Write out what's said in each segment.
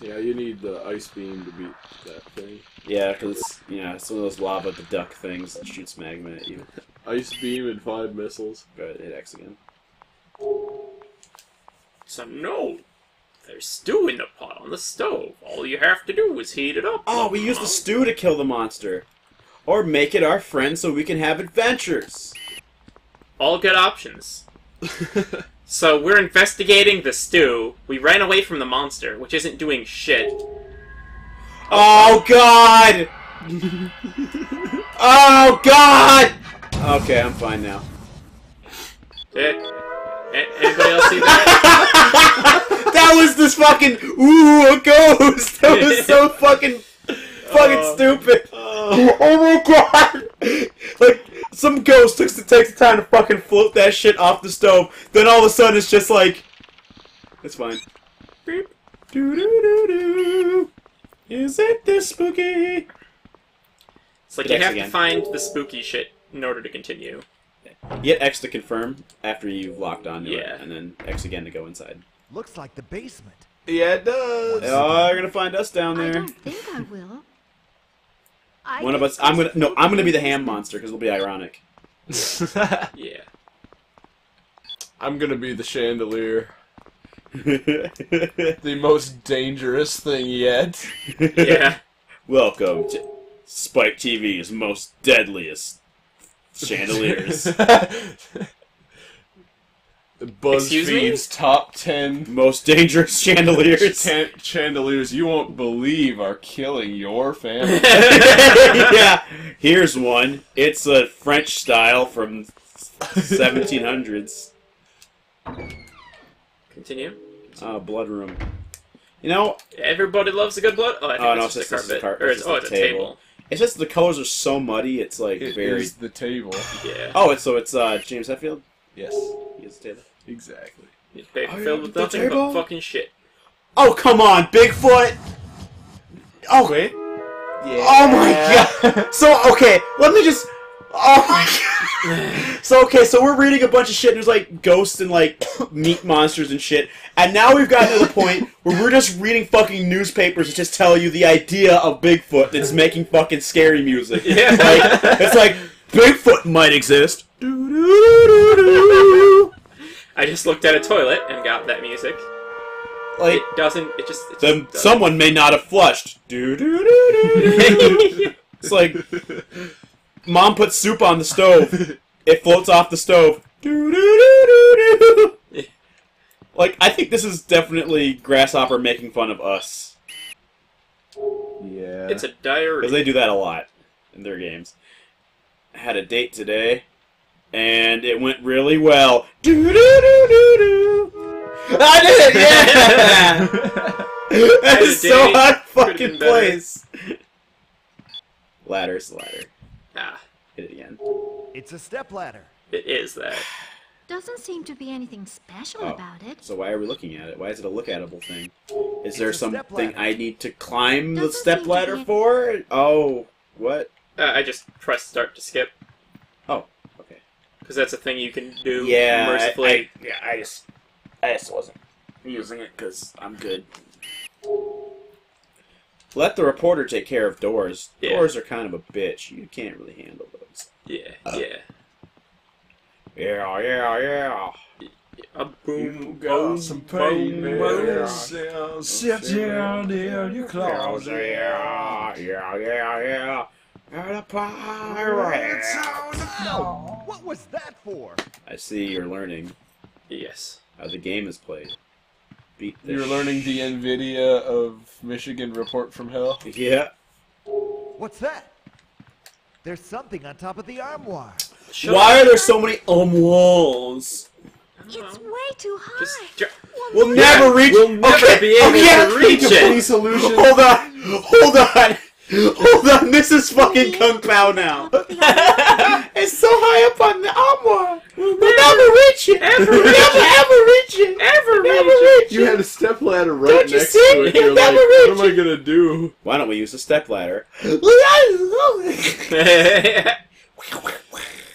Yeah, you need the ice beam to beat that thing. Yeah, because it's yeah, it's one of those lava the duck things that shoots magma at you. Ice beam and five missiles. Go ahead, hit X again. So no, there's stew in the pot on the stove. All you have to do is heat it up. Oh, we use the stew to kill the monster, or make it our friend so we can have adventures. All good options. So we're investigating the stew. We ran away from the monster, which isn't doing shit. Oh God! oh God! Okay, I'm fine now. Eh, eh, Anybody else see that? that was this fucking ooh a ghost. That was so fucking fucking stupid. Oh my god! Like some ghost takes the takes the time to fucking float that shit off the stove. Then all of a sudden it's just like it's fine. Beep. Doo doo doo doo. Is it this spooky? It's like Hit you X have again. to find the spooky shit in order to continue. You hit X to confirm after you've locked onto Yeah. it, and then X again to go inside. Looks like the basement. Yeah, it does. Oh, you're gonna find us down there. I there. don't think I will. I One of us. I'm gonna no. I'm gonna be the ham monster because it'll be ironic. Yeah. I'm gonna be the chandelier. The most dangerous thing yet. Yeah. Welcome to Spike TV's most deadliest chandeliers. Excuse me? BuzzFeed's top 10 most dangerous chandeliers. chan- chandeliers you won't believe are killing your family. yeah. Here's one. It's a French style from 1700s. Continue. Uh, blood room. You know, Everybody loves a good blood. Oh, I think Oh, no, it's it's just just- a carpet. car- or it's it's, oh, it's a table. table. it's just the colors are so muddy. It's like It very. is the table. Yeah. Oh, it's so it's uh James Hetfield. Yes, He has a table. Exactly. It's Oh, yeah, filled with the nothing table? but fucking shit. Oh come on, Bigfoot! Oh Wait. Yeah. Oh my god! So okay, let me just. Oh my god! So okay, so we're reading a bunch of shit. And there's like ghosts and like meat monsters and shit, and now we've gotten to the point where we're just reading fucking newspapers that just tell you the idea of Bigfoot that's making fucking scary music. Yeah. Like, it's like Bigfoot might exist. Doo-doo-doo-doo-doo. I just looked at a toilet and got that music. Like It doesn't. It just. It then just someone may not have flushed. Doo-doo-doo-doo-doo. It's like mom puts soup on the stove. It floats off the stove. Doo-doo-doo-doo-doo. Like I think this is definitely Grasshopper making fun of us Yeah. It's a diary. because they do that a lot in their games. I had a date today, and it went really well. Doo-doo-doo-doo-doo. I did it! Yeah. That is so date. out of fucking place. Ladder, it's ladder. ah, Hit it again. It's a step ladder. it is that. Doesn't seem to be anything special Oh. about it. So why are we looking at it? Why is it a look atable thing? Is It's there something. I need to climb the Doesn't seem step ladder be- for? Oh, what? Uh, I just press start to skip Oh, okay. Because that's a thing you can do Yeah, mercifully. I- yeah, I just, I just wasn't using it because I'm good. Let the reporter take care of doors. Yeah. Doors are kind of a bitch. You can't really handle those. yeah, Uh. yeah. Yeah, yeah, yeah. A boom, got boom, some boom, pain boom. there. Sit down in your closet. Yeah, yeah, yeah, yeah. And a pirate. No! What was that for? I see you're learning Yes. how the game is played. Beat the You're learning the NVIDIA of Michigan Report from Hell. Yeah. What's that? There's something on top of the armoire. Shut Why up. are there so many um walls? It's way too high. Just dr- We'll never reach. we'll never okay, be able okay, to reach it. Complete solution. Hold on, hold on, hold on. This is fucking Kung Pao now. it's so high up on the armor. We'll never reach it. Ever we'll reach never ever reach it. Ever never reach reach You had a stepladder right Don't you next see? to it. You'll You're like, never what am I gonna do? Why don't we use the step ladder?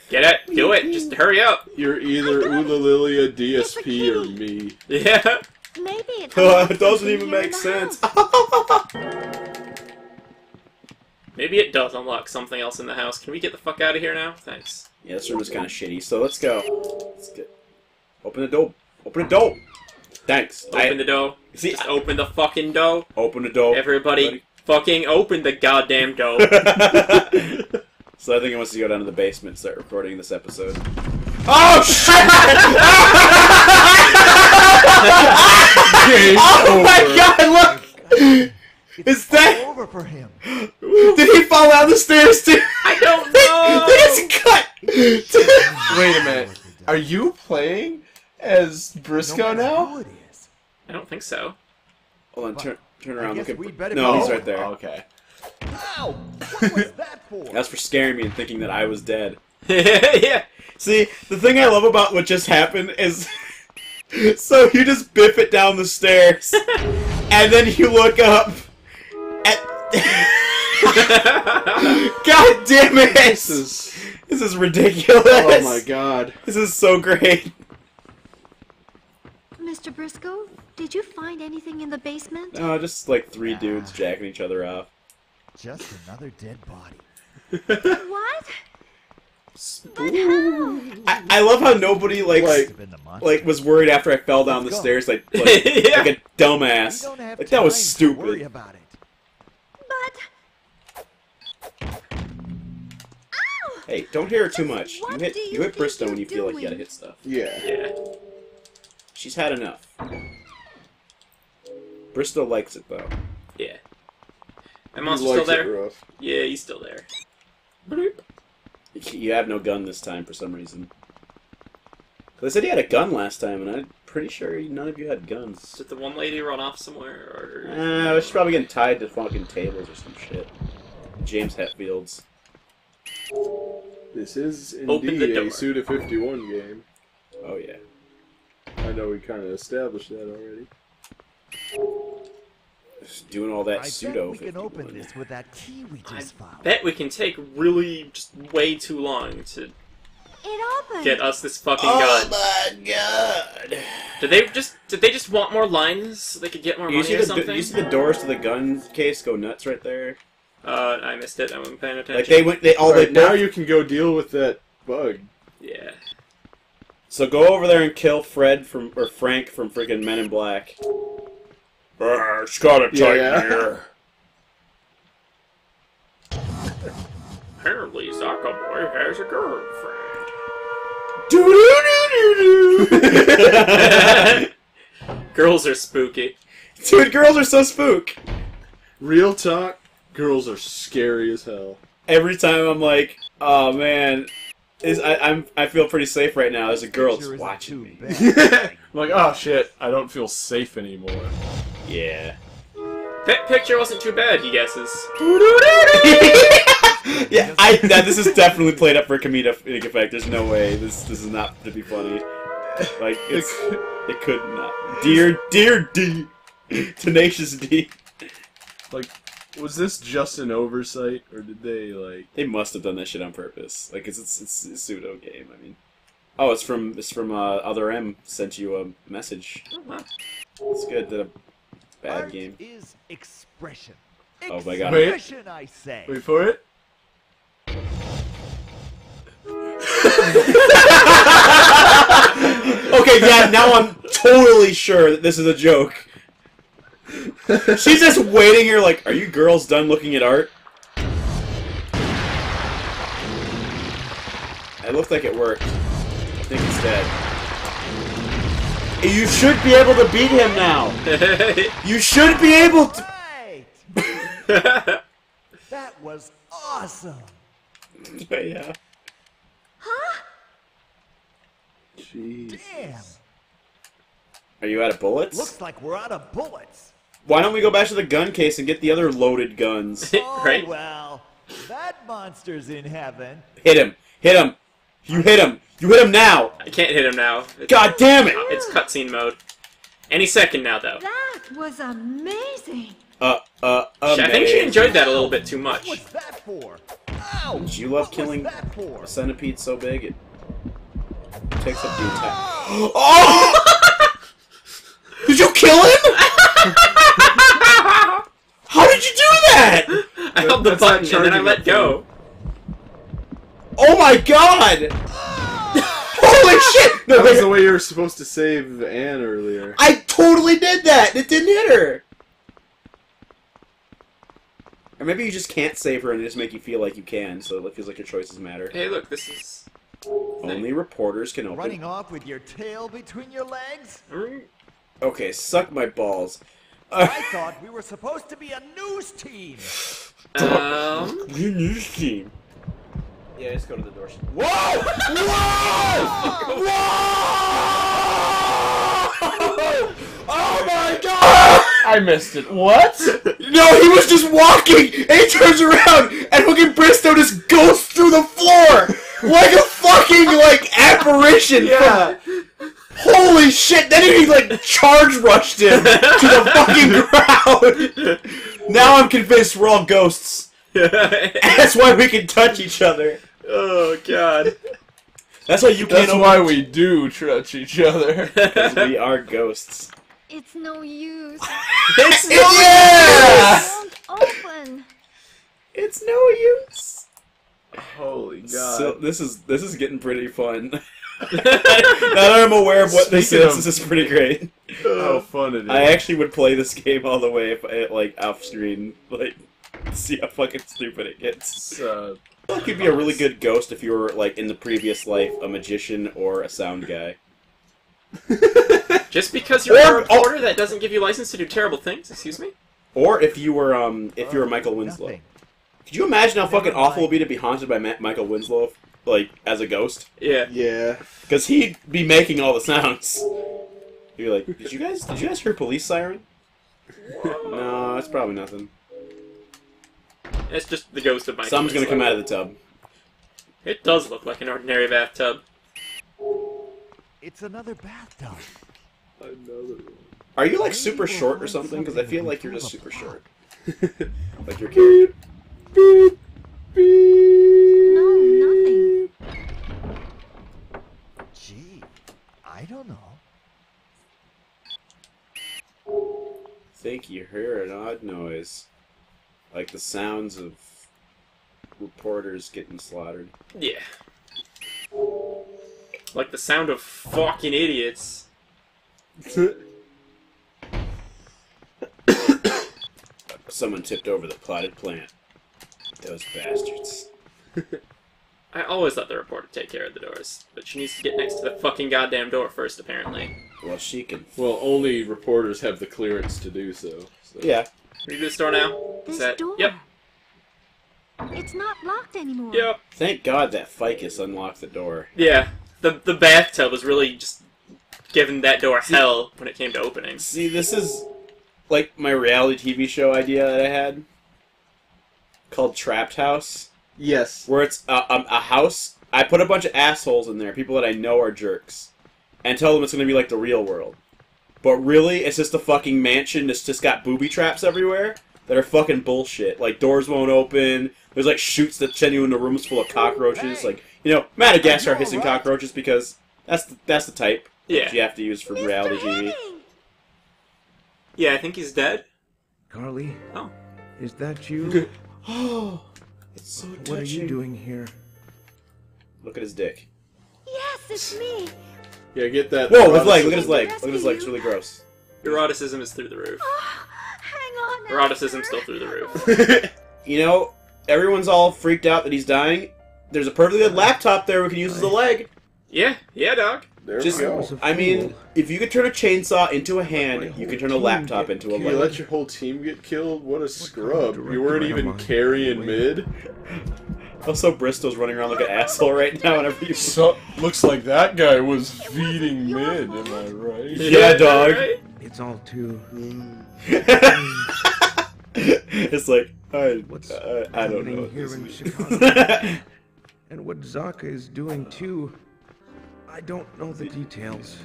Get it? Do it. Just hurry up. You're either Ulalilia, DSP, or me. Yeah. Maybe it it doesn't even make sense. Maybe it does unlock something else in the house. Can we get the fuck out of here now? Thanks. yeah, this room is kind of shitty. So let's go. Let's get. Open the door. Open the door. Thanks. Open I, the door. see. Just open the fucking door. Open the door. Everybody, fucking open the goddamn door. so I think he wants to go down to the basement and start recording this episode. Oh shit! Game oh my over. god! Look, It's Is that- all over for him. did he fall down the stairs too? I don't They know. just cut. Wait a minute. Are you playing as Brisco no now? who it is. I don't think so. Hold on, turn turn around. Look at. no, he's right there. Oh, okay. Ow! What was that for? That's for scaring me and thinking that I was dead. yeah. See, the thing I love about what just happened is. so you just biff it down the stairs, and then you look up. At... God damn it! This is. This is ridiculous. Oh my god. This is so great. Mr. Brisco, did you find anything in the basement? No, just like three ah. dudes jacking each other off. Just another dead body. What? But how? I, I love how nobody like Like- Must have been the monster. like was worried after I fell down the Let's go. stairs like like, Yeah. like a dumbass. Like that was time to worry stupid. Hey, don't hit her too much. You hit do you you hit think Brisco when you're feel like you gotta hit stuff. Yeah. Yeah. She's had enough. Brisco likes it though. Yeah. That He monster's still there? rough. Yeah, he's still there. You have no gun this time for some reason. They said he had a gun last time, and I'm pretty sure none of you had guns. Did the one lady run off somewhere, or Uh, she's probably getting tied to fucking tables or some shit. James Hetfield's. This is indeed a Suda 51 game. Oh yeah. I know we kind of established that already. Just doing all that I pseudo. bet we can open this with that key we I just found. bet we can take really just way too long to It get us this fucking oh gun. Oh my god! Did they just did they just want more lines so they could get more You money see, or the, something? you see the doors to the gun case go nuts right there. Uh, I missed it. I wasn't paying attention. Like they went, they all Alright, they now both- you can go deal with that bug. Yeah. So go over there and kill Fred from or Frank from freaking Men in Black. Uh, it's got a tight yeah. here. Apparently, Soccer Boy has a girlfriend. Doo-doo-doo-doo. Girls are spooky. Dude, girls are so spook. Real talk, girls are scary as hell. Every time I'm like, oh man, is I, I'm I feel pretty safe right now. There's a girl Picture watching me. I'm like, oh shit, I don't feel safe anymore. Yeah. That picture wasn't too bad, he guesses. yeah, I that, this is definitely played up for comedic effect. There's no way this this is not to be funny. Like it's it could not. Dear dear D, tenacious D. Like, was this just an oversight, or did they like? They must have done that shit on purpose. Like it's it's, it's a Suda game. I mean, oh, it's from it's from uh, Other M sent you a message. Oh, wow. It's good. The bad Art game. is expression. Oh my God. Wait. Expression, I say. Wait for it. Okay, yeah. Now I'm totally sure that this is a joke. She's just waiting here, like, are you girls done looking at art? It looked like it worked. I think it's dead. You should be able to beat him now. You should be able to. Right. That was awesome. yeah. Jeez. Damn. Are you out of bullets? Looks like we're out of bullets. Why don't we go back to the gun case and get the other loaded guns? Oh, right? well. That monster's in heaven. hit him! Hit him! You hit him! You hit him now! I can't hit him now. It's, God damn it! It's cutscene mode. Any second now, though. That was amazing. Uh, uh, I think she enjoyed that a little bit too much. What's that for? Ow! Do you love What killing was that for? a centipede so big it takes up the entire. Oh! Did you kill him? How did you do that? I held the That's button and then I let go. Oh my god! Holy shit! No, That was the way you were supposed to save Anne earlier. I totally did that. It didn't hit her. Or maybe you just can't save her and it just make you feel like you can, so it feels like your choices matter. Hey, look, this is. Only reporters can open. Running off with your tail between your legs? Okay, suck my balls. I thought we were supposed to be a news team. Um. New news team. Yeah, just go to the door. Whoa! Whoa! Whoa! Oh my god! I missed it. What? No, he was just walking, and he turns around, and fucking Brisco just goes through the floor like a fucking like apparition. Yeah. From, holy shit! Then he like charge rushed him to the fucking ground. Now I'm convinced we're all ghosts. That's why we can touch each other. oh god. That's why you can't. That's why we do touch each other. open- we are ghosts. It's no use. It's Yeah! It won't open. It's no use. Holy God. So this is this is getting pretty fun. Now that I'm aware of what this Speaking is, of- this is pretty great. How fun it is. I actually would play this game all the way if I, like off screen, like see how fucking stupid it gets. It's, uh, I feel like you'd be a really good ghost if you were like in the previous life a magician or a sound guy. Just because you're Or- a reporter, that doesn't give you license to do terrible things. Excuse me. Or if you were um if you were Michael Winslow. Nothing. Could you imagine how fucking Never awful it would be to be haunted by Ma- Michael Winslow like as a ghost? Yeah. yeah. Because he'd be making all the sounds. He'd be like, "Did you guys? Did you guys hear police siren?" no, it's probably nothing. It's just the ghost of Michael. Something's gonna come out of the tub. It does look like an ordinary bathtub. It's another bathtub. Another. Are you like super short or something? Because I feel like you're just super short. like your character. No, nothing. Gee, I don't know. Think you hear an odd noise, like the sounds of reporters getting slaughtered. Yeah. Like the sound of fucking idiots. Someone tipped over the plotted plant. Those bastards. I always let the reporter take care of the doors, but she needs to get next to the fucking goddamn door first, apparently. Well, she can. Well, only reporters have the clearance to do so. so. Yeah. Can you do this door now? This Is that... door. Yep. It's not locked anymore. Yep. Thank God that ficus unlocked the door. Yeah. The the bathtub was really just giving that door hell when it came to opening. See, this is like my reality TV show idea that I had called Trapped House, Yes. where it's a, a, a house. I put a bunch of assholes in there, people that I know are jerks, and tell them it's going to be like the real world. But really, it's just a fucking mansion that's just got booby traps everywhere that are fucking bullshit. Like, doors won't open. There's like shoots that send you into rooms full of cockroaches. Hey. Like, you know, Madagascar Are you hissing alright? cockroaches because that's the, that's the type Yeah. that you have to use for Mr. reality TV. Yeah, I think he's dead. Carly? Oh. Is that you? Oh, it's so what are you doing here? Look at his dick. Yes, it's me. Yeah, get that. Whoa, his leg! Look at his leg! Look at his leg! It's really gross. Eroticism is through the roof. Oh, hang on. Eroticism's still through the roof. You know, everyone's all freaked out that he's dying. There's a perfectly good laptop there we can use as a leg. Yeah, yeah, dog. There Just- we I go. was a I mean, if you could turn a chainsaw into a hand, you could turn a laptop into a You leg. let your whole team get killed? What a scrub. You weren't even carrying mid? Also, Bristol's running around like an asshole right now whenever you. So, looks like that guy was feeding mid, am I right? Yeah, dog. It's all too. it's like I, What's uh, I don't happening know. here in Chicago? and what Zaka is doing too. I don't know the details,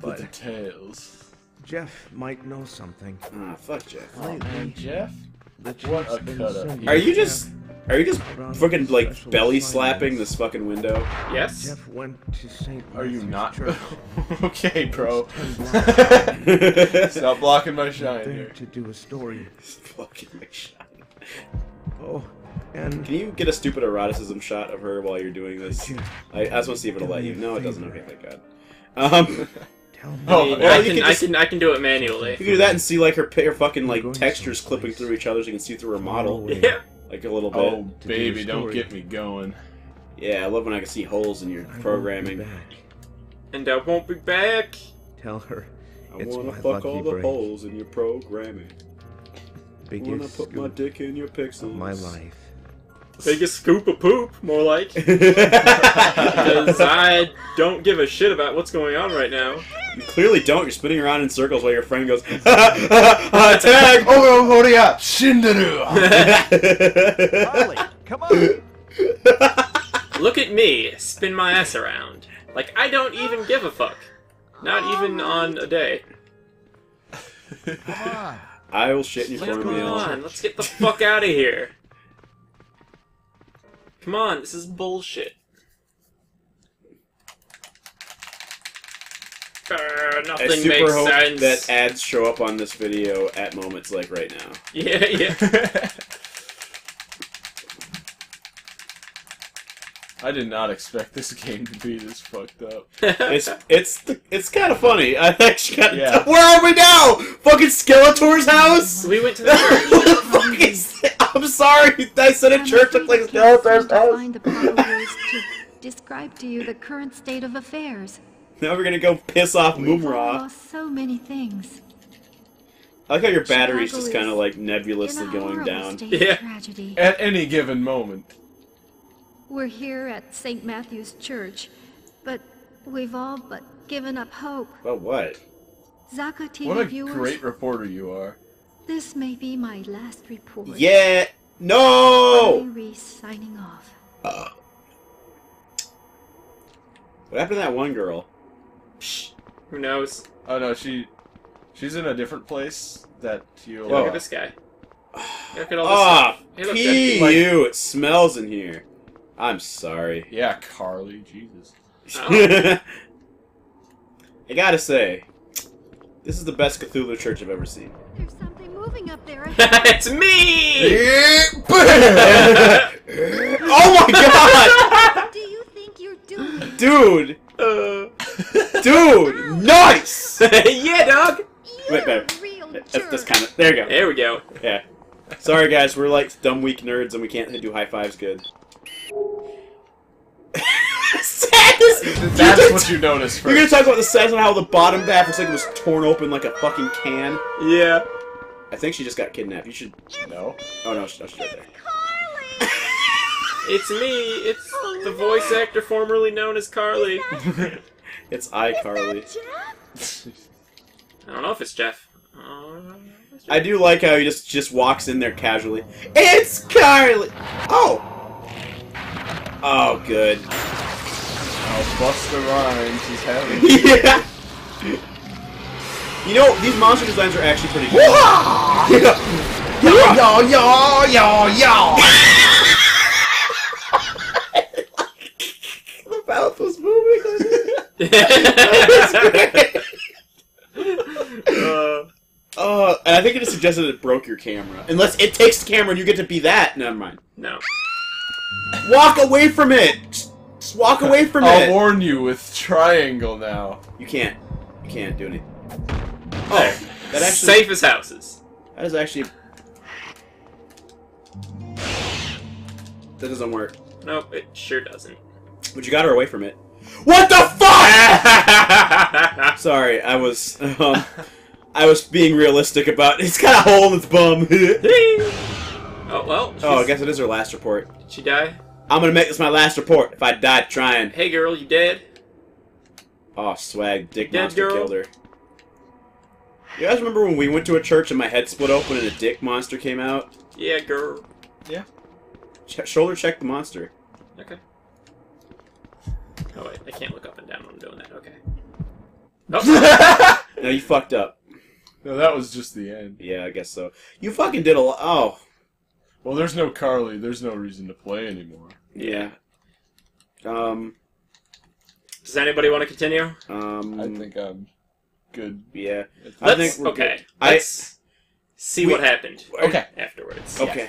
The details. Jeff might know something. ah, fuck Jeff. Lately, Jeff? the What chief's a been cut up. Are you Jeff just Are you just Ron fucking like belly slapping this fucking window? Yes? Jeff went to St. Are you not? Church. okay, bro. Stop blocking my shine there here. to do a story. blocking my shot. Oh, and Can you get a stupid eroticism shot of her while you're doing this? I, I just want to see if it'll let you. a No, it doesn't. favor? Okay, thank God. Um, tell me? Oh, I, well, I you can, could I can, I can do it manually. you can do that and see like her her fucking like textures clipping through each other, so you can see through her model. Yeah. Like a little bit. Oh, To do baby, don't get me going. Yeah, I love when I can see holes in your I won't be programming. back. And I won't be back. Tell her I It's wanna my fuck lucky all the break. holes in your programming. biggest wanna put my dick in your pixels. of my life. Biggest scoop of poop, more like. Because I don't give a shit about what's going on right now. You clearly don't. You're spinning around in circles while your friend goes, "Ah, tag! Oh, oh, yeah, Shindaru. Harley, come on! Look at me, spin my ass around. Like I don't even give a fuck. Not even on a day. I will shit in your Come cornmeal. on, let's get the fuck out of here. Come on, this is bullshit. Uh, I super makes hope sense. that ads show up on this video at moments like right now. Yeah, yeah. I did not expect this game to be this fucked up. It's it's it's kind of funny. I actually got. Yeah. Where are we now? Fucking Skeletor's house. we went to the church. what the fuck is? I'm sorry. I said a church looked like I can't seem Skeletor's to house. find the proper to describe to you the current state of affairs. Now we're gonna go piss off We've Mumm-Ra. lost so many things. I like how your battery's Chicago just kind of like nebulously going down. Yeah. tragedy. At any given moment. We're here at St. Matthew's Church, but we've all but given up hope. But what? Zaka TV What a viewers, great reporter you are. this may be my last report. Yeah. No. Reese signing off. What happened to that one girl? Who knows? Oh no, she, she's in a different place that you. Look at this guy. Look at all this Ah, stuff. Hey, look, pee that- you. It smells in here. I'm sorry. Yeah, Carly, Jesus. Oh. I gotta say, this is the best Cthulhu church I've ever seen. There's something moving up there. it's me! oh my god! what do you think you're doing? Dude! Uh, Dude! Nice! yeah, dog! Wait, You're better. a real That's, jerk. that's kind of. There we go. There we go. Yeah. Sorry, guys. We're like dumb, weak nerds, and we can't do high fives good. Sadness! That's You're what you notice You're gonna talk about the sadness and how the bottom half looks like it was torn open like a fucking can. Yeah. I think she just got kidnapped. You should. No. Oh no, she- oh, she's right there. It's me. It's the voice actor formerly known as Carly. It's I, iCarly. I don't know if it's Jeff. Uh, it's Jeff. I do like how he just just walks in there casually. It's Carly. Oh. Oh, good. Oh, Busta Rhymes is heavy. yeah. You know, these monster designs are actually pretty good. yo, yo, yo, yo. the mouth was moving. uh, Oh, and I think it just suggested it broke your camera. Unless it takes the camera and you get to be that. Never mind. no. Walk away from it. Just, just walk away from me! I'll it. warn you with triangle now. You can't. You can't do anything. Oh, that actually. Safe as houses. That is actually. That doesn't work. Nope, it sure doesn't. But you got her away from it. What the fuck? Sorry, I was. Um, I was being realistic about. It's got a hole in its bum. oh well. oh, I guess it is her last report. Did she die? I'm gonna make this my last report. If I die trying. Hey girl, you dead? Oh, swag. Dick Dead monster girl. killed her. You guys remember when we went to a church and my head split open and a dick monster came out? Yeah, girl. Ch- shoulder check the monster. Okay. Oh wait, I can't look up and down when I'm doing that. Okay. Nope. No, you fucked up. No, that was just the end. Yeah, I guess so. You fucking did a lot. Oh. Well, there's no Carly. There's no reason to play anymore. Yeah. Um. Does anybody want to continue? Um. I think I'm good. Yeah. I Let's, think we're okay. good. I- Let's see We- what happened Okay. afterwards. Okay.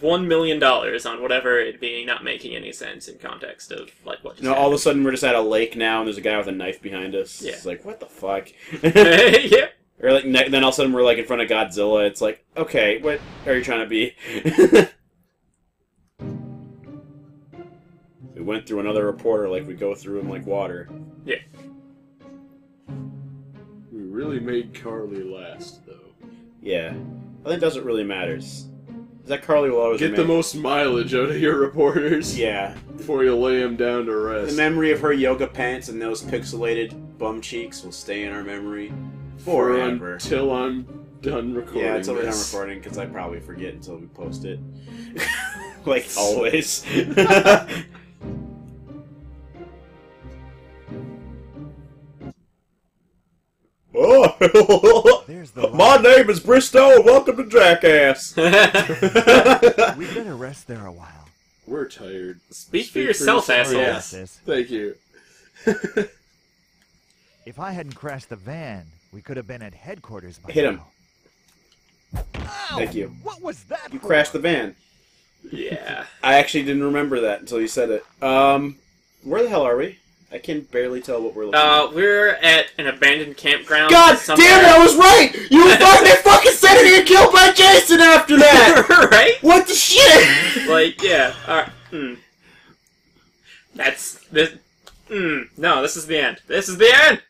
One million dollars on whatever it being not making any sense in context of like what just No, all of a sudden we're just at a lake now, and there's a guy with a knife behind us. Yeah. It's like, what the fuck? happened. yeah. Or like, ne- then all of a sudden we're like in front of Godzilla. It's like, okay, what are you trying to be? we went through another reporter like we go through him like water. Yeah. We really made Carly last, though. Yeah. I think it doesn't really matters. Is that Carly will always Get the remain- most mileage out of your reporters Yeah. before you lay him down to rest. The rest. memory of her yoga pants and those pixelated bum cheeks will stay in our memory For forever. until I'm done recording. Yeah, until we're done this. recording, because I probably forget until we post it. like always. oh, There's the oh, my line. name is Brisco. Welcome to Jackass. We better rest there a while. We're tired. Speak for Speak for yourself, yourself. asshole. Yeah. Sis. Thank you. If I hadn't crashed the van, we could have been at headquarters by Hit him. now. Thank you. What was that? You for? crashed the van. Yeah. I actually didn't remember that until you said it. Um, where the hell are we? I can barely tell what we're looking Uh, we're at an abandoned campground. God somewhere. damn it, I was right! You fucking, they fucking said it and killed by Jason after that! right? what the shit? Like, yeah. Alright. Hmm. That's this. Hmm. No, this is the end. This is the end.